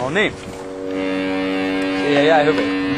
No niin. Siihen jäi hyvin.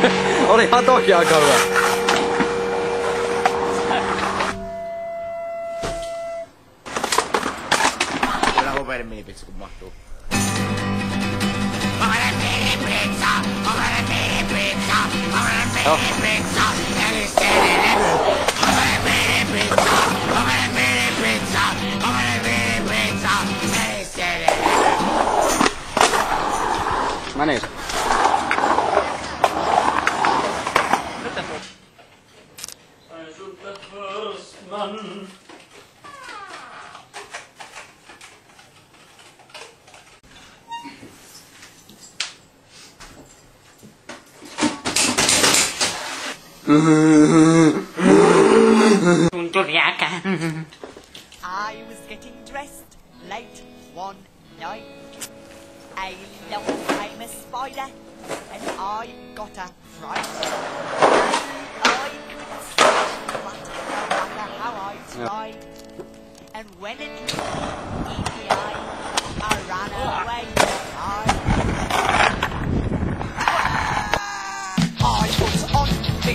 Olihan toki aika hyvä. Kyllä hopeiden minipizza kun mahtuu. Minipizza! Hopeiden minipizza! Hopeiden minipizza! Eli I was getting dressed late one night. A long came a spider, and I got a fright. I couldn't see, but no matter how I tried. And when it looked in the I ran away. I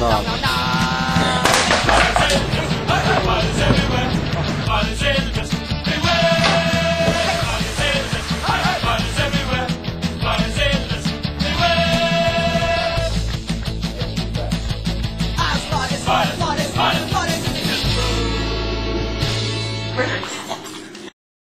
Don't know.